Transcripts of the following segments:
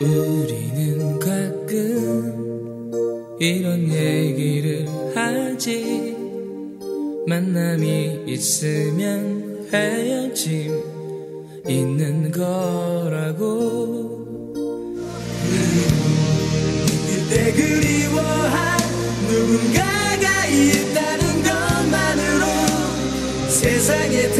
우리는 가끔 이런 얘기를 하지. 만남이 있으면 헤어짐 있는 거라고. 그때 그리워한 누군가가 있다는 것만으로 세상에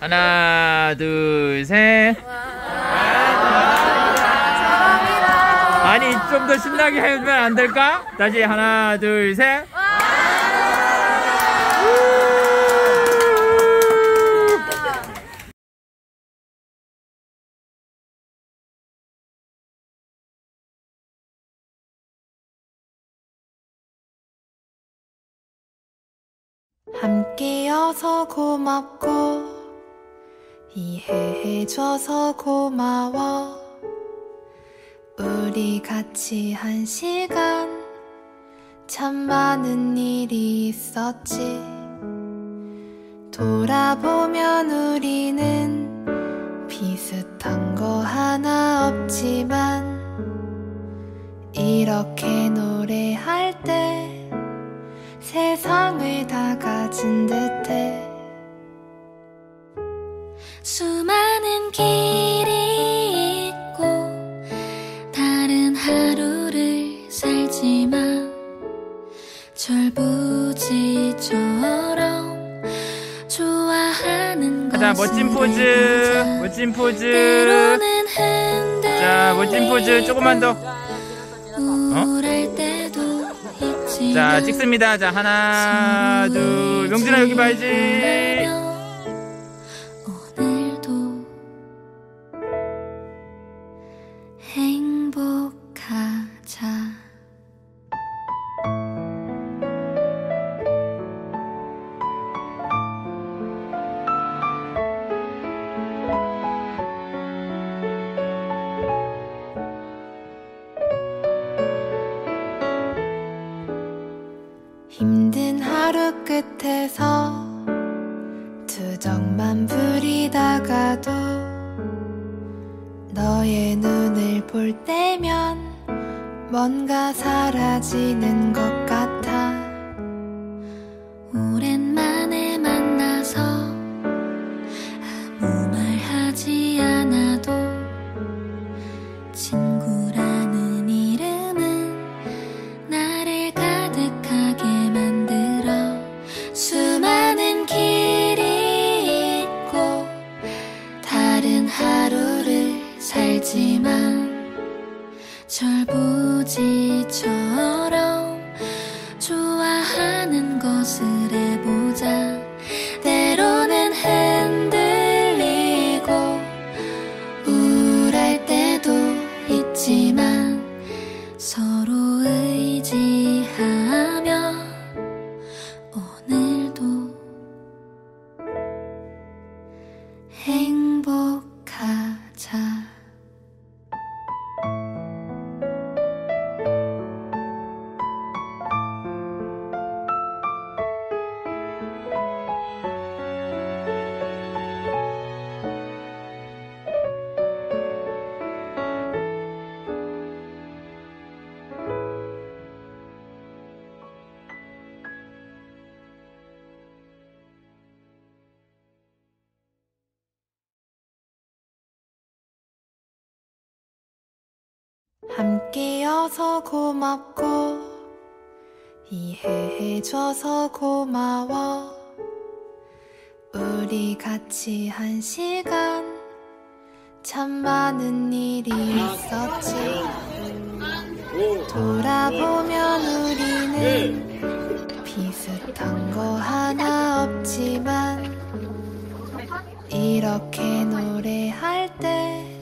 하나, 둘, 셋. 아니, 좀 더 신나게 해주면 안 될까? 다시 하나, 둘, 셋. 함께여서 고맙고 이해해줘서 고마워. 우리 같이 한 시간 참 많은 일이 있었지. 돌아보면 우리는 비슷한 거 하나 없지만 이렇게 노래할 때 세상을 다 가진 듯해 수많은 길이 있고 다른 하루를 살지만 절부지처럼 좋아하는 것을 멋진 포즈. 멋진 포즈. 자, 멋진 포즈. 조금만 더. 있지만 자, 찍습니다. 자, 하나, 둘. 명진아, 여기 봐야지. 끝에서 투정만 부리다가도 너의 눈을 볼 때면 뭔가 사라지는 것 함께여서 고맙고 이해해줘서 고마워. 우리 같이 한 시간 참 많은 일이 있었지. 돌아보면 우리는 비슷한 거 하나 없지만 이렇게 노래할 때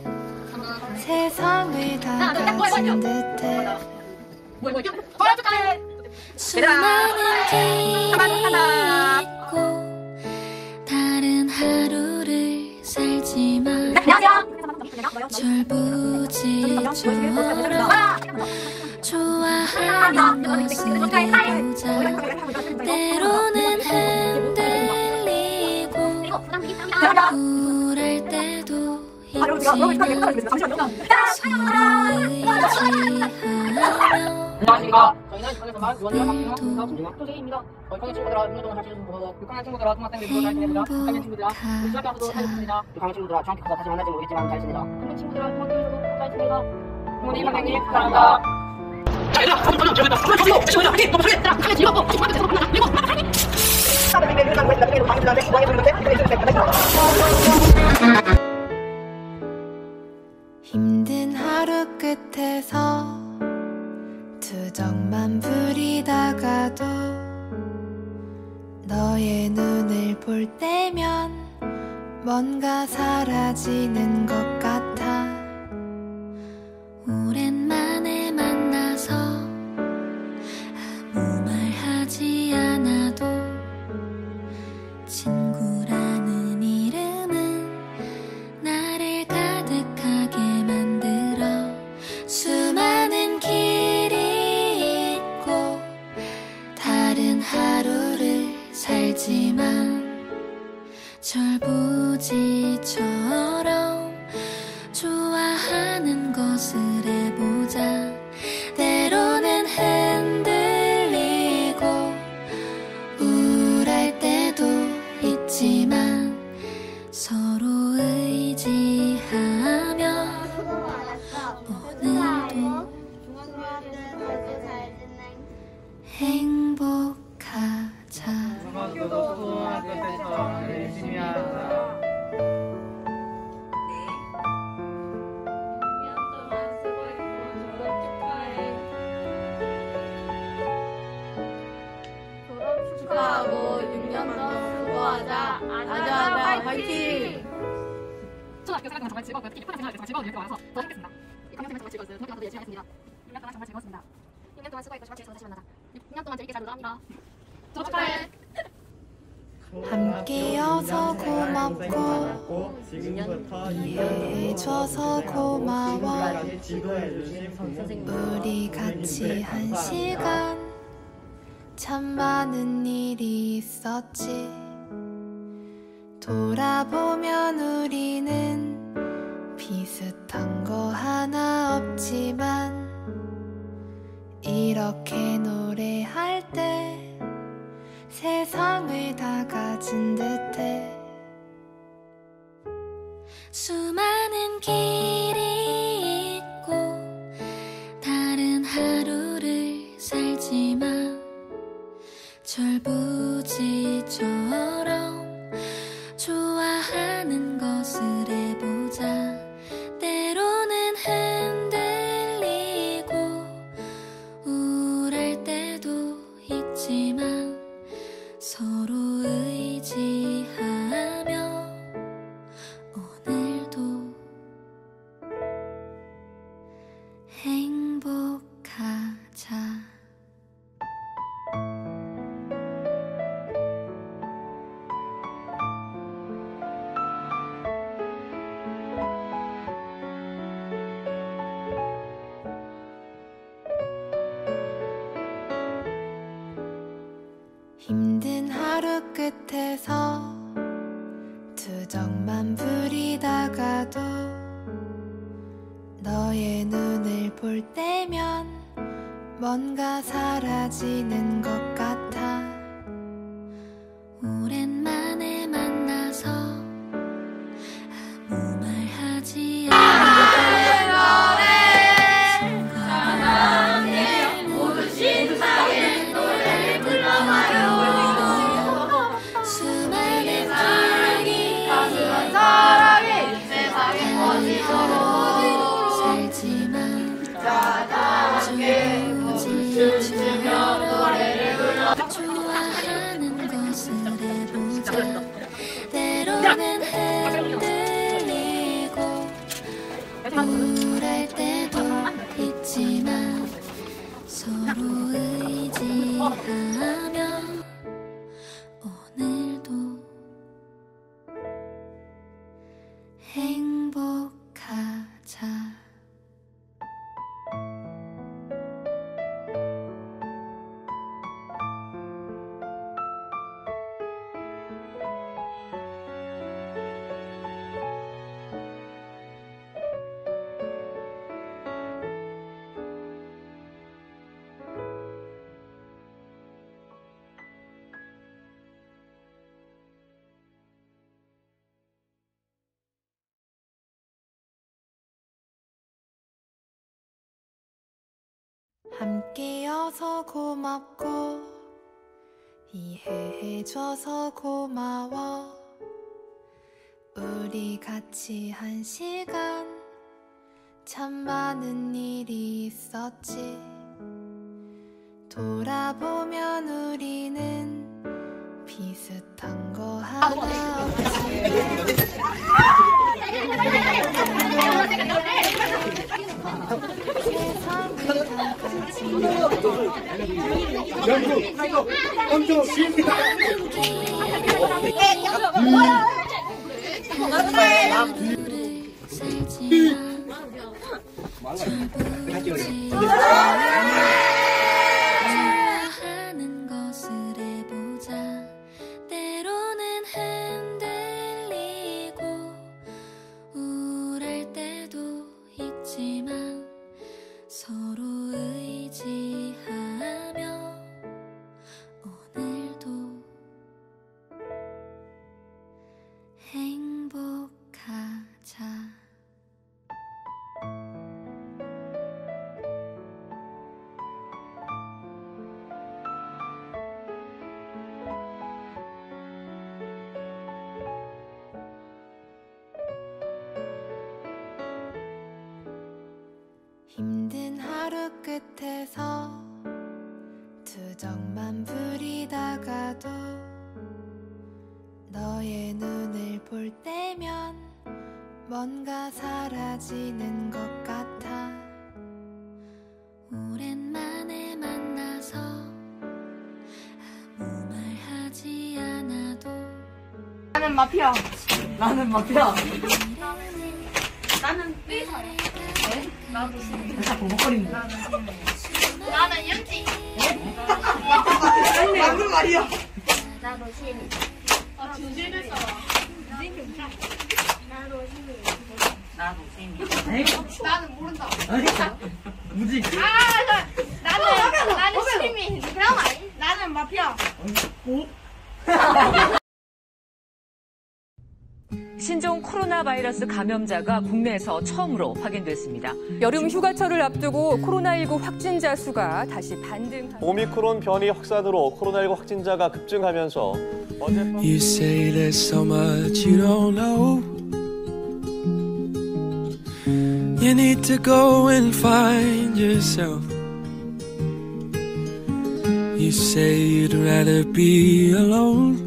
세상을 다 가진 듯해. 수많은 길이 있고 다른 하루를 살지만 절부지처럼 좋아하는 것을 해보자 때로는 흔들리고 우울할 때 안녕하십니까. 저희는 북한에서만 원년 학생과 중학 초생입니다. 저희 평의 친구들아 6년 동안 잘 지내줘서 고마워. 북한의 친구들아 중학생 되고 잘 지내느라 평의 친구들아 우리 수학교 와서도 살겠습니다. 북한의 친구들아 중학교 가서 다시 만날지 모르겠지만 잘 지내라. 평의 친구들아 중학교 와서도 잘 지내라. 부모님 선생님 사랑합니다. 자 얘들아 오늘 저녁 저녁 오늘 저녁 저녁 화이팅 너무 잘해 얘들아 같이 즐겁고 친구 한테 서로 만나 그리고 만나 화이팅 사람들이 내일은 안 보인다 그래도 방금 전에 와이프 분한테 그래서 내가 하루 끝에서 두정만 부리다가도 너의 눈을 볼 때면 뭔가 사라지는 것 같아 6년 동안 재밌게 잘 놀아합니다. 졸업 축하해. 함께여서 고맙고 이해해줘서 고마워 우리 같이 한 시간 참 많은 일이 있었지 돌아보면 우리는 비슷한 거 하나 없지만 이렇게 노래할 때 세상을 다 가진 듯해. 수많은 길 끝에서 투정만 부리다가도 너의 눈을 볼 때면 뭔가 사라지는 것 함께여서 고맙고 이해해줘서 고마워. 우리 같이 한 시간 참 많은 일이 있었지. 돌아보면 우리는 비슷한 거 하나. 없지 힘든 하루 끝에서 투정만 부리다가도 너의 눈을 볼 때면 뭔가 사라지는 것 같아 오랜만에 만나서 아무 말 하지 않아도 나는 마피아. 나는 마피아. 나는 삐사 래. 나도 버벅거립니다. 나는 연지. 맞는 말이야. 나도 시민. 아, 진실됐어. 나도 시민. 나도 세미. 나는 모른다. 무지. 아, 나, 나는, 나는 시민. 그럼 아니? 나는 마피아. 코로나 바이러스 감염자가 국내에서 처음으로 확인됐습니다. 여름 휴가철을 앞두고 코로나19 확진자 수가 다시 반등한 오미크론 변이 확산으로 코로나19 확진자가 급증하면서 어젯밤 You say there's so much you don't know. You need to go and find yourself. You say you'd rather be alone.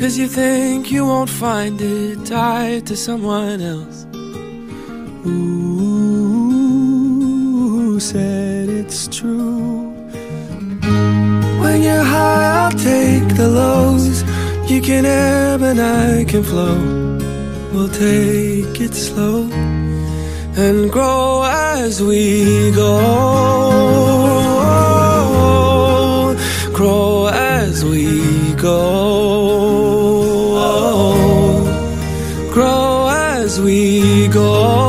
Cause you think you won't find it tied to someone else. Ooh, said it's true. When you're high, I'll take the lows. You can ebb and I can flow. We'll take it slow and grow as we go. Grow as we go. Go.